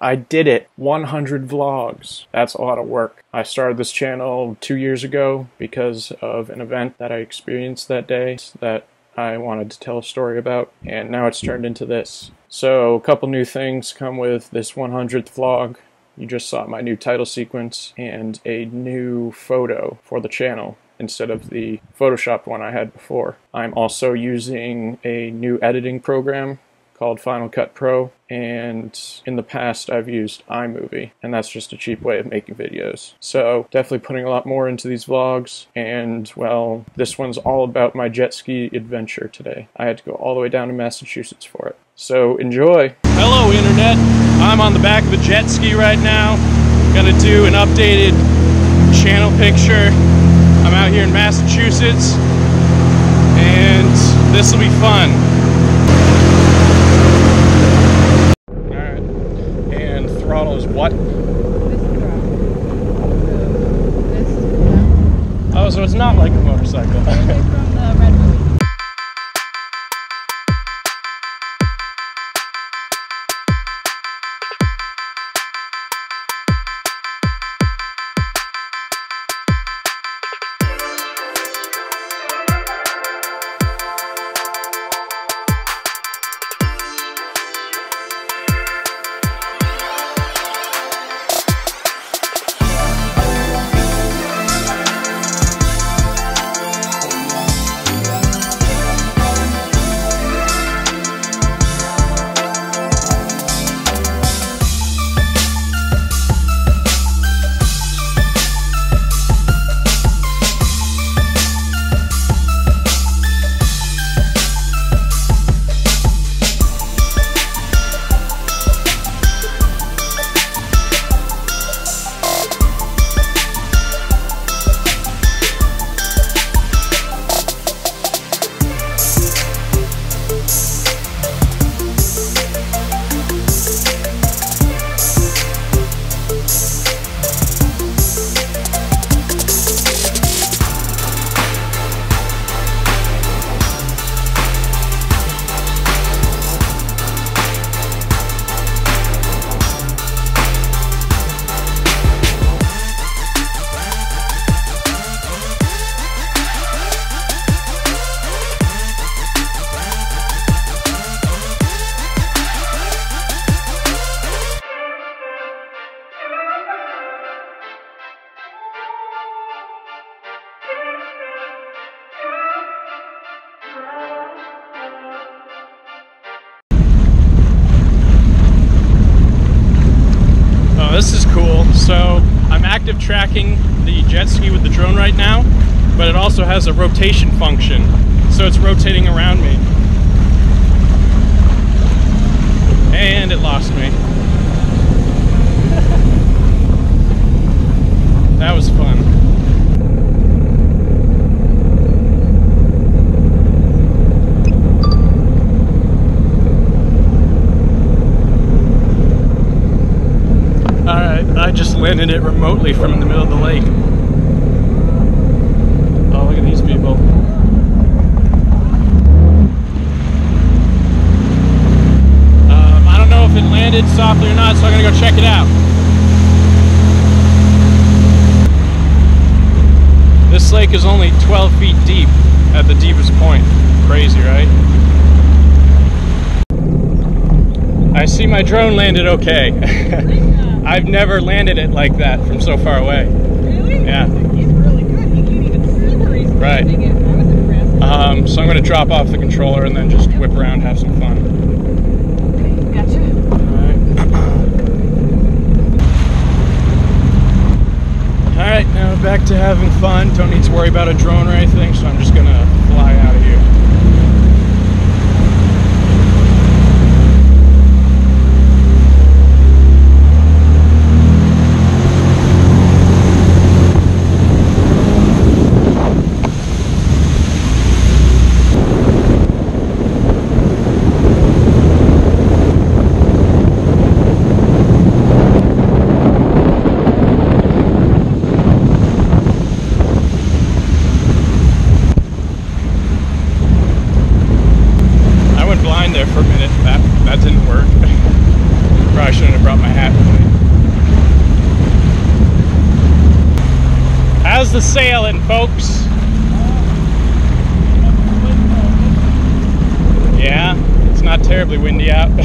I did it 100 vlogs. That's a lot of work. I started this channel two years ago because of an event that I experienced that day that I wanted to tell a story about, and now it's turned into this. So, a couple new things come with this 100th vlog. You just saw my new title sequence and a new photo for the channel instead of the Photoshop one I had before. I'm also using a new editing program called Final Cut Pro, and in the past I've used iMovie, and that's just a cheap way of making videos. So definitely putting a lot more into these vlogs, and well, this one's all about my jet ski adventure today. I had to go all the way down to Massachusetts for it. So enjoy! Hello Internet, I'm on the back of a jet ski right now. Gonna do an updated channel picture. I'm out here in Massachusetts, and this will be fun. Throttle is what? Oh, so it's not like a motorcycle. active tracking the jet ski with the drone right now, but it also has a rotation function. So it's rotating around me. And it lost me. that was fun. I just landed it remotely from the middle of the lake. Oh, look at these people. Um, I don't know if it landed softly or not, so I'm gonna go check it out. This lake is only 12 feet deep at the deepest point. Crazy, right? I see my drone landed okay. I've never landed it like that from so far away. Really? Yeah. He's really good. He can't even see where he's right. landing it. I was impressed. Um, so I'm going to drop off the controller and then just whip around, have some fun. Okay, gotcha. Alright. Alright, now back to having fun. Don't need to worry about a drone or anything, so I'm just going to fly out of here. there for a minute. That that didn't work. Probably shouldn't have brought my hat with me. How's the sailing, folks? Yeah, it's not terribly windy out.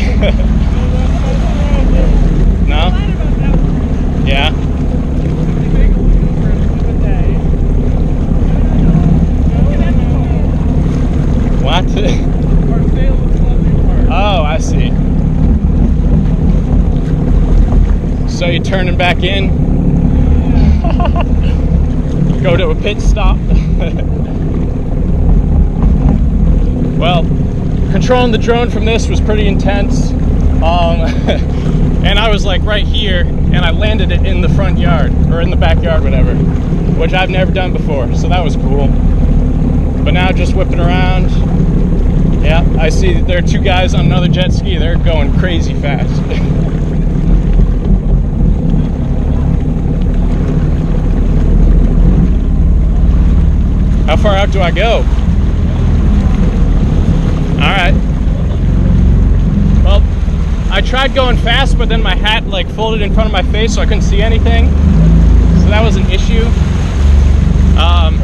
no? Yeah. What? oh, I see. So you're turning back in? Go to a pit stop? well, controlling the drone from this was pretty intense. Um, and I was like right here, and I landed it in the front yard, or in the backyard, whatever, which I've never done before, so that was cool. But now just whipping around, yeah, I see there are two guys on another jet ski, they're going crazy fast. How far out do I go? All right. Well, I tried going fast, but then my hat like folded in front of my face, so I couldn't see anything. So that was an issue. Um,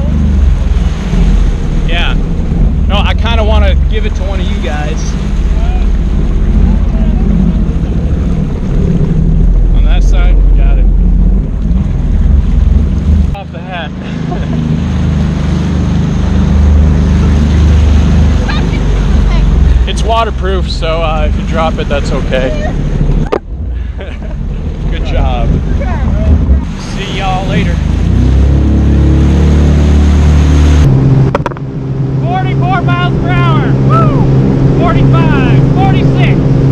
yeah. No, I kind of want to give it to one of you guys. On that side, got it. Off the hat. Waterproof, so uh, if you drop it, that's okay. Good job. See y'all later. 44 miles per hour. Woo! 45, 46.